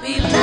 be